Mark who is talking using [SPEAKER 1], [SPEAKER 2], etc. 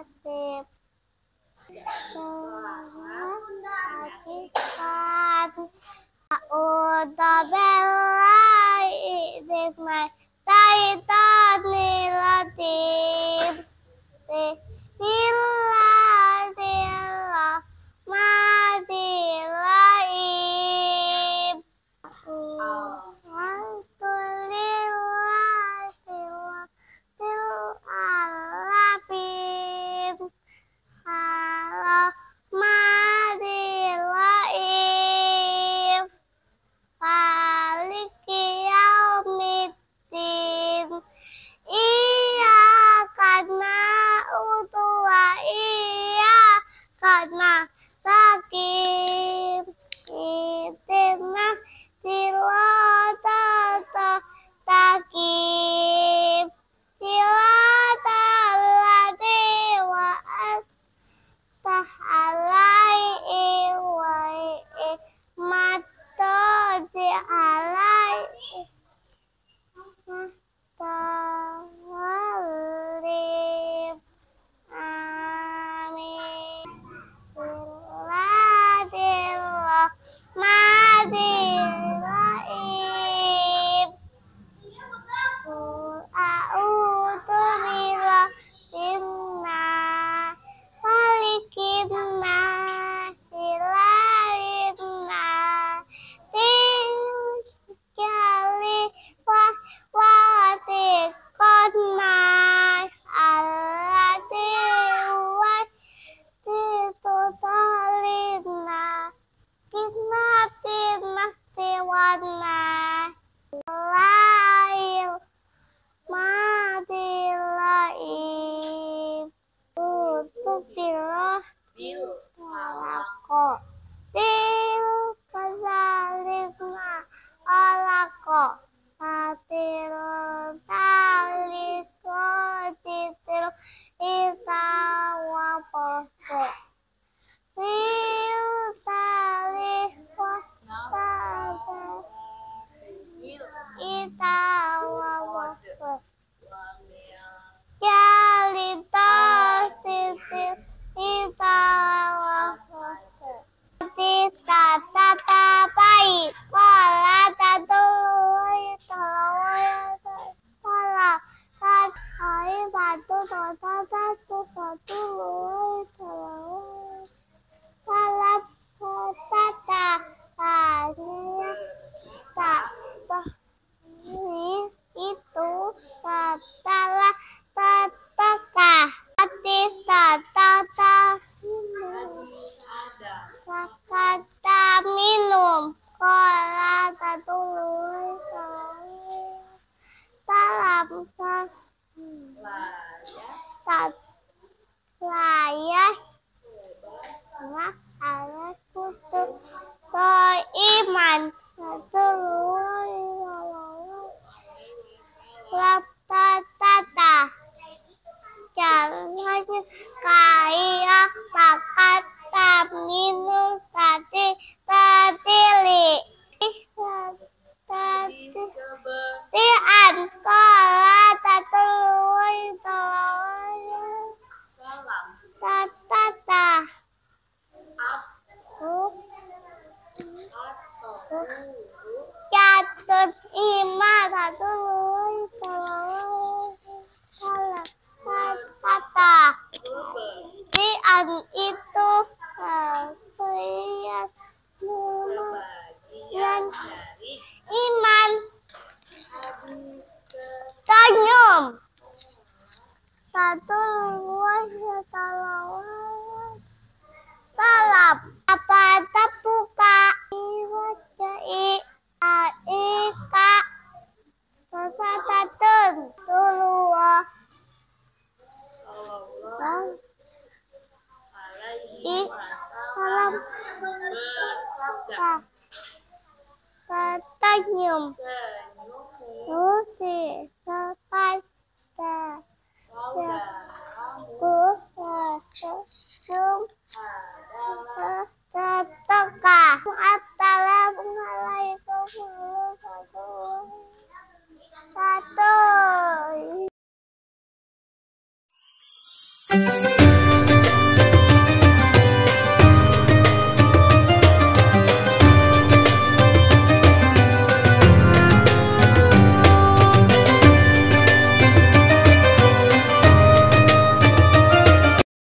[SPEAKER 1] って。bilah walako tak kaya pakat taminu tadi tadi li tadi Di itu kalian yang iman. Senyum. Satu luas salam. Apa tepuk di dalam
[SPEAKER 2] katanyum
[SPEAKER 1] Nusi kepada aku
[SPEAKER 2] sebelum
[SPEAKER 1] terteka Assalamualaikum warahmatullahi wabarakatuh Thank you.